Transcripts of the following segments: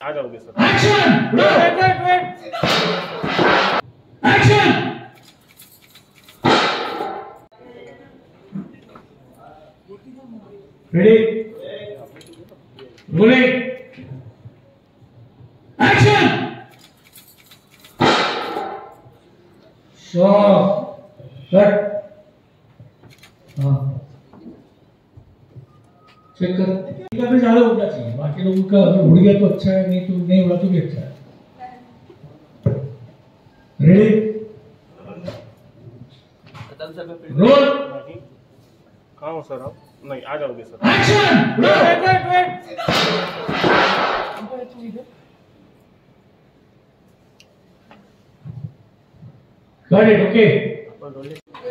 आ जाओगे sir Action! Wait wait wait Action! Ready? Rolling. Action! Stop. Cut. हाँ check कर। ज़्यादा उड़ना चाहिए। बाकी लोगों का अगर उड़ गया तो अच्छा है नहीं तो नहीं उड़ा तो भी अच्छा है। रेडी रोल नहीं कहाँ हो सर आप? नहीं आ जाओगे sir. Action wait wait wait got it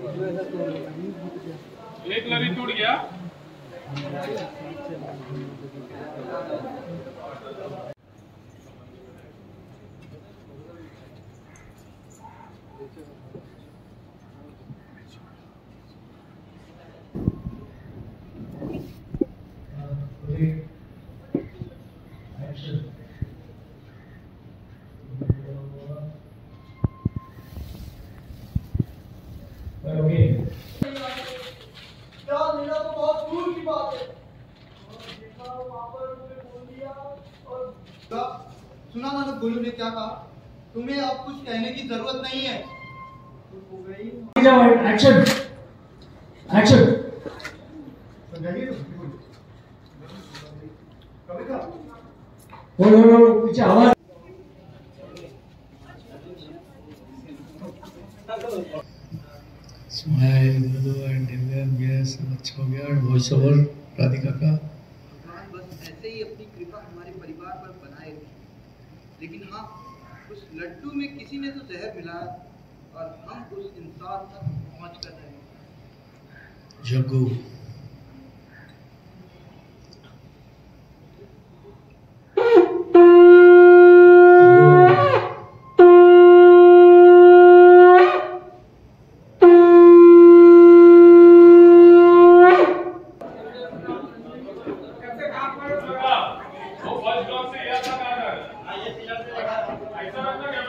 एक लड़ी टूट गया। Thank क्या मेरा तो बहुत दूर की बात है और देखा वहाँ पर उन्होंने बोल दिया और तो सुना ना गोलू ने क्या कहा? तुम्हें अब कुछ कहने की ज़रूरत नहीं है। हो गई जाओ एक्शन एक्शन बोलो बोलो पीछे आवाज़। स्माइल एंड अच्छा हो गया। वॉइस ओवर राधिका का। भगवान बस ऐसे ही अपनी कृपा हमारे परिवार पर बनाए। लेकिन हाँ उस लड्डू में किसी ने तो जहर मिलाया और हम उस इंसान तक पहुँच कर रहे हैं। जग्गू। वो फ़र्स्ट से ऐसा ऐसा